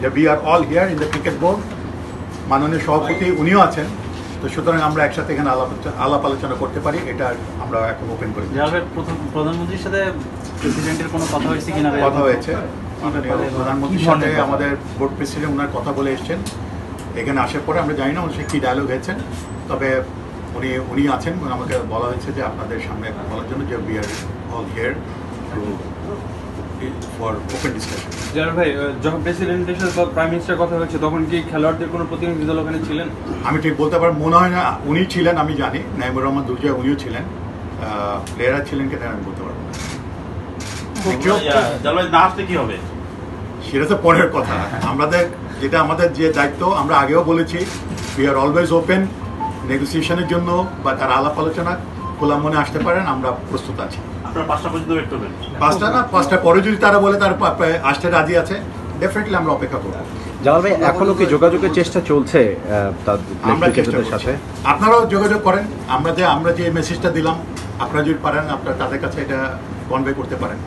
যে we are all here in the cricket board মাননীয় সভাপতি উনিও আছেন। তো সুতরাং আমরা একসাথে এখানে আলাপ আলাপ আলোচনা করতে পারি। এটা আমরা এখন ওপেন করি প্রথম প্রধানমন্ত্রীর সাথে প্রেসিডেন্টের কোনো কথা হয়েছে কিনা? কথা হয়েছে। প্রধানমন্ত্রীর সাথে আমাদের বোর্ড প্রেসিডেন্ট ওনার কথা বলে এসেছেন। এখানে আসার পরে আমরা জানি না সে কী ডায়লগ হয়েছেন। তবে উনি উনি আছেন। আমাকে বলা হয়েছে যে আপনাদের সামনে বলার জন্য যে we are all here to for open discussion ভাই যখন প্রেসিডেন্টের সাথে বা প্রাইম মিনিস্টার কথা হয়েছে তখন কি খেলোয়াড়দের কোনো প্রতিনিধি দল ওখানে ছিলেন? আমি ঠিক বলতে পারব মনে হয় না উনি ছিলেন আমি জানি নাইমুর রহমান দুর্জয় উনিও ছিলেন। প্লেয়াররা ছিলেন কিনা আমি বলতে পারব না। আসলে কি হবে? সেটা তো পরের কথা। আমাদের যেটা আমাদের যে দায়িত্ব আমরা আগেও বলেছি উই আর অলওয়েজ ওপেন নেগোসিয়েশনের জন্য বা তার আলাপ আলোচনা খোলা মনে আসতে পারেন আমরা প্রস্তুত আছি। আপনারা পাঁচটা পর্যন্ত ওয়েট করবেন। পাঁচটা না পাঁচটা পরে যদি তারা বলে তার আসতে রাজি আছে ডেফিনেটলি আমরা অপেক্ষা করব। জামাল ভাই এখনও কি যোগাযোগের চেষ্টা চলছে আহ, আমরা চেষ্টা সাথে? আপনারাও যোগাযোগ করেন আমরা যে আমরা যে মেসেজটা দিলাম আপনারা যদি পারেন আপনার তাদের কাছে এটা কনভে করতে পারেন।